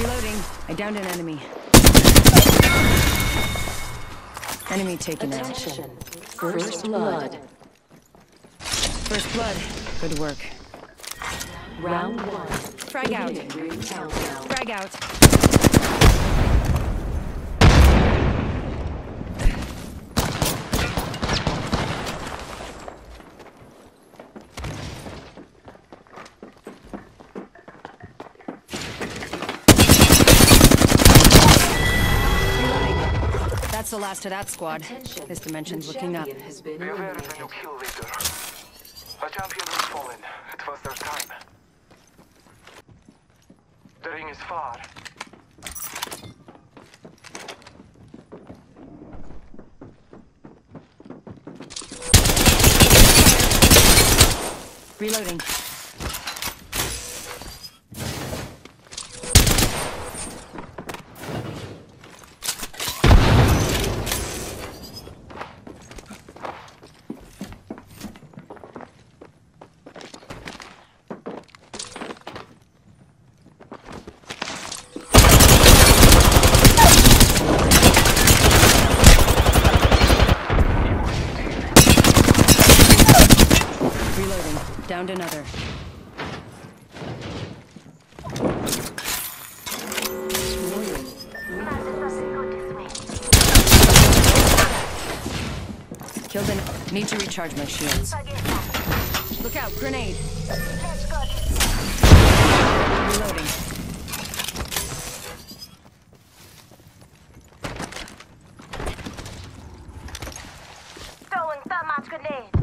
I downed an enemy. Enemy taken out. Attention. First blood. First blood. Good work. Round one. Frag out. Beginning ring countdown. Frag out. That's the last of that squad. Attention. This dimension's The looking up. has been Beware the new kill leader. A champion has fallen. It was their time. The ring is far. Reloading. Reloading. Downed another. Killed an. Need to recharge my shields. Look out! Grenade. Reloading. Throwing thermite grenade.